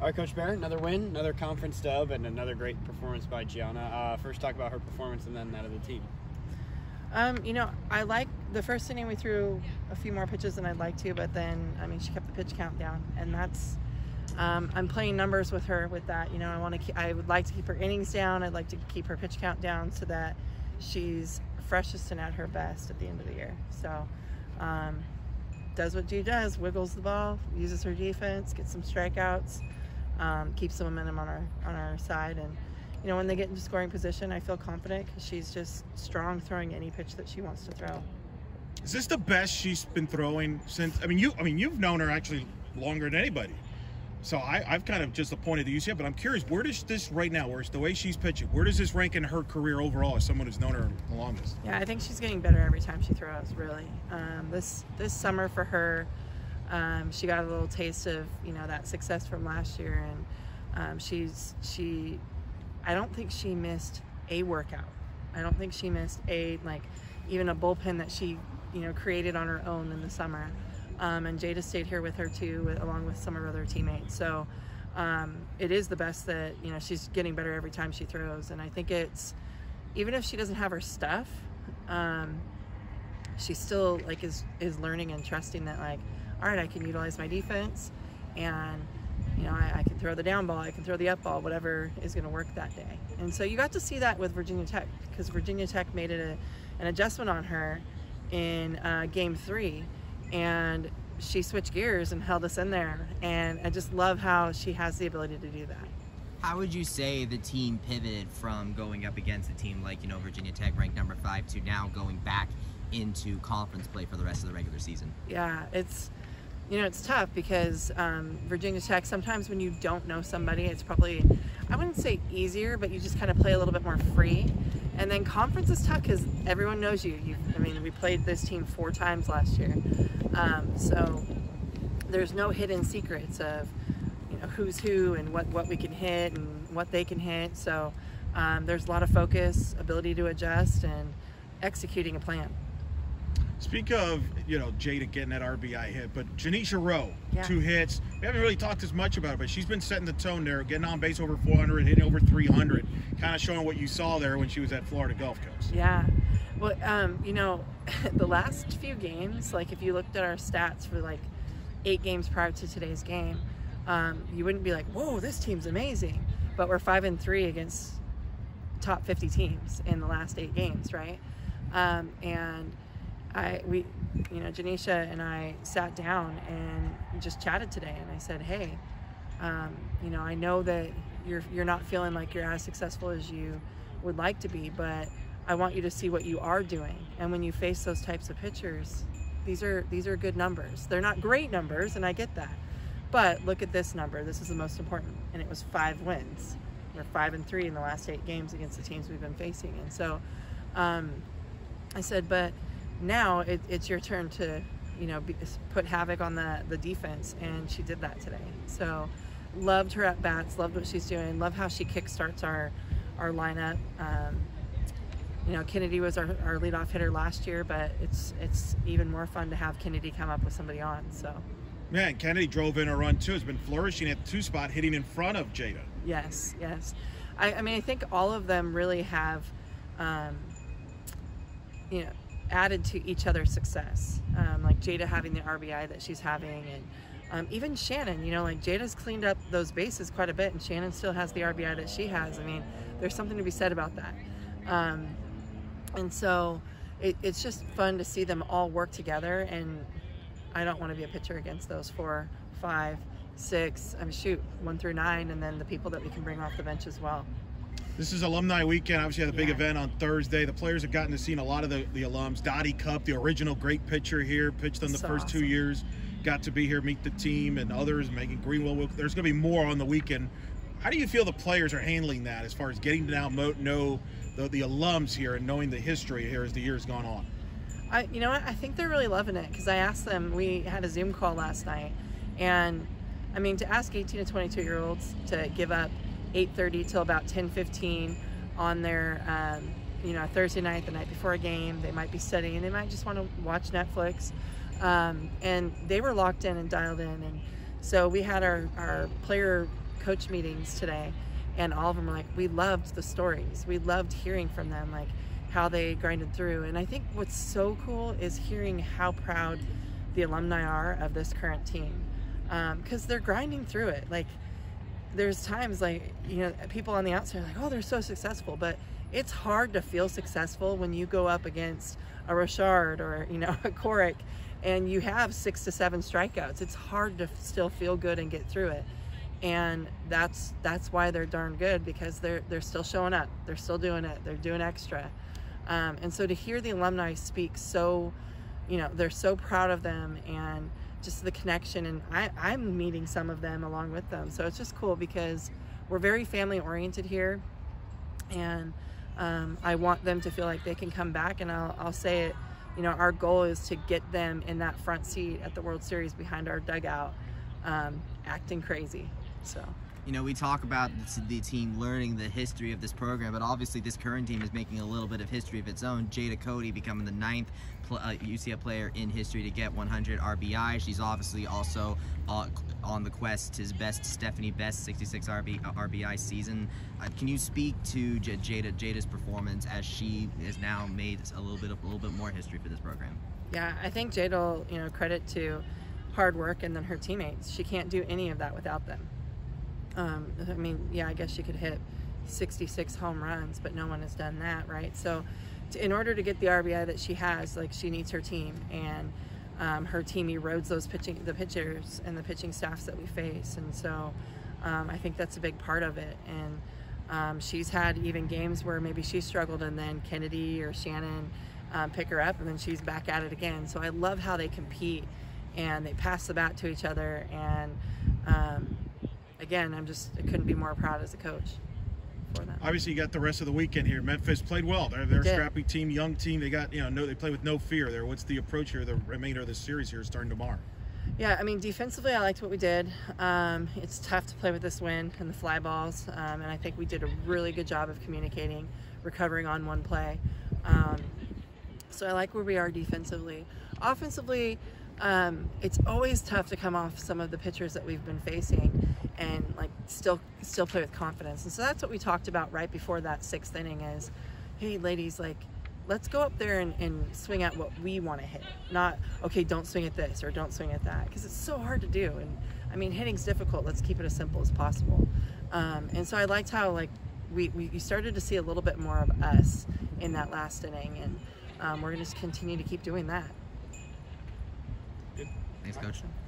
All right, Coach Barrett, another win, another conference dub, and another great performance by Gianna. Uh, first, talk about her performance and then that of the team. Um, you know, I like the first inning we threw a few more pitches than I'd like to, but then I mean she kept the pitch count down, and that's um, I'm playing numbers with her with that. You know, I want to I would like to keep her innings down. I'd like to keep her pitch count down so that she's freshest and at her best at the end of the year. So. Um, does what G does, wiggles the ball, uses her defense, gets some strikeouts, um, keeps the momentum on our on our side, and you know when they get into scoring position, I feel confident because she's just strong throwing any pitch that she wants to throw. Is this the best she's been throwing since? I mean, you I mean you've known her actually longer than anybody. So I, I've kind of just appointed the UCF, but I'm curious, where does this right now, where's the way she's pitching, where does this rank in her career overall as someone who's known her the longest? Yeah, I think she's getting better every time she throws. Really, um, this this summer for her, um, she got a little taste of you know that success from last year, and um, she's she, I don't think she missed a workout. I don't think she missed a like even a bullpen that she you know created on her own in the summer. Um, and Jada stayed here with her too, with, along with some of her other teammates. So um, it is the best that you know she's getting better every time she throws, and I think it's even if she doesn't have her stuff, um, she still like is is learning and trusting that like, all right, I can utilize my defense, and you know I, I can throw the down ball, I can throw the up ball, whatever is going to work that day. And so you got to see that with Virginia Tech because Virginia Tech made it a, an adjustment on her in uh, Game Three and she switched gears and held us in there. And I just love how she has the ability to do that. How would you say the team pivoted from going up against a team like, you know, Virginia Tech ranked number five to now going back into conference play for the rest of the regular season? Yeah, it's, you know, it's tough because um, Virginia Tech, sometimes when you don't know somebody, it's probably, I wouldn't say easier, but you just kind of play a little bit more free. And then conference is tough because everyone knows you. you. I mean, we played this team four times last year. Um, so there's no hidden secrets of you know who's who and what, what we can hit and what they can hit. So um, there's a lot of focus, ability to adjust, and executing a plan. Speak of, you know, Jada getting that RBI hit, but Janisha Rowe, yeah. two hits. We haven't really talked as much about it, but she's been setting the tone there, getting on base over 400, hitting over 300, kind of showing what you saw there when she was at Florida Gulf Coast. Yeah. Well, um, you know, the last few games, like if you looked at our stats for like eight games prior to today's game, um, you wouldn't be like, "Whoa, this team's amazing," but we're five and three against top 50 teams in the last eight games, right? Um, and I, we, you know, Janisha and I sat down and just chatted today, and I said, "Hey, um, you know, I know that you're you're not feeling like you're as successful as you would like to be, but." I want you to see what you are doing. And when you face those types of pitchers, these are these are good numbers. They're not great numbers, and I get that. But look at this number. This is the most important, and it was five wins. We're five and three in the last eight games against the teams we've been facing, and so um, I said, but now it, it's your turn to, you know, be, put havoc on the the defense, and she did that today. So loved her at bats, loved what she's doing, love how she kickstarts our our lineup. Um, you know, Kennedy was our, our leadoff hitter last year, but it's it's even more fun to have Kennedy come up with somebody on. So. Man, Kennedy drove in a run too. Has been flourishing at the two spot, hitting in front of Jada. Yes, yes. I, I mean, I think all of them really have, um, you know, added to each other's success. Um, like Jada having the RBI that she's having, and um, even Shannon. You know, like Jada's cleaned up those bases quite a bit, and Shannon still has the RBI that she has. I mean, there's something to be said about that. Um, and so it, it's just fun to see them all work together. And I don't want to be a pitcher against those four, five, six, I mean, shoot, one through nine, and then the people that we can bring off the bench as well. This is alumni weekend. Obviously, had a big yeah. event on Thursday. The players have gotten to see a lot of the, the alums. Dottie Cup, the original great pitcher here, pitched on the so first awesome. two years. Got to be here, meet the team and others. Megan Greenwell. There's going to be more on the weekend. How do you feel the players are handling that as far as getting to now know the, the alums here and knowing the history here as the years gone on? I, you know what? I think they're really loving it because I asked them. We had a Zoom call last night, and I mean, to ask 18 to 22 year olds to give up 8:30 till about 10:15 on their, um, you know, Thursday night, the night before a game, they might be studying. They might just want to watch Netflix, um, and they were locked in and dialed in. And so we had our our player coach meetings today, and all of them were like, we loved the stories. We loved hearing from them, like how they grinded through. And I think what's so cool is hearing how proud the alumni are of this current team because um, they're grinding through it. Like there's times like you know people on the outside are like, oh, they're so successful, but it's hard to feel successful when you go up against a Richard or you know a Coric and you have six to seven strikeouts. It's hard to still feel good and get through it. And that's that's why they're darn good because they're they're still showing up. They're still doing it. They're doing extra. Um, and so to hear the alumni speak so, you know, they're so proud of them and just the connection. And I, I'm meeting some of them along with them. So it's just cool because we're very family oriented here. And um, I want them to feel like they can come back. And I'll, I'll say it, you know, our goal is to get them in that front seat at the World Series behind our dugout, um, acting crazy. So you know, we talk about the team learning the history of this program, but obviously this current team is making a little bit of history of its own. Jada Cody becoming the ninth uh, UCF player in history to get 100 RBI. She's obviously also uh, on the quest to his best Stephanie Best 66 RB, uh, RBI season. Uh, can you speak to Jada Jada's performance as she has now made a little bit of a little bit more history for this program? Yeah, I think Jada, you know, credit to hard work and then her teammates. She can't do any of that without them. Um, I mean, yeah, I guess she could hit 66 home runs, but no one has done that, right? So, to, in order to get the RBI that she has, like she needs her team, and um, her team erodes those pitching, the pitchers and the pitching staffs that we face, and so um, I think that's a big part of it. And um, she's had even games where maybe she struggled, and then Kennedy or Shannon um, pick her up, and then she's back at it again. So I love how they compete and they pass the bat to each other and again, I'm just I couldn't be more proud as a coach for them. Obviously, you got the rest of the weekend here. Memphis played well. They're, they're a scrappy team, young team. They got you know no, they play with no fear there. What's the approach here? The remainder of the series here starting tomorrow. Yeah, I mean, defensively, I liked what we did. Um, it's tough to play with this wind and the fly balls, um, and I think we did a really good job of communicating, recovering on one play. Um, so I like where we are defensively. Offensively, um, it's always tough to come off some of the pitchers that we've been facing and like still still play with confidence. And so that's what we talked about right before that sixth inning is, hey ladies, like let's go up there and, and swing at what we want to hit. Not okay, don't swing at this or don't swing at that because it's so hard to do. And I mean, hitting's difficult. Let's keep it as simple as possible. Um, and so I liked how like we, we started to see a little bit more of us in that last inning, and um, we're going to continue to keep doing that. Thanks, Coach.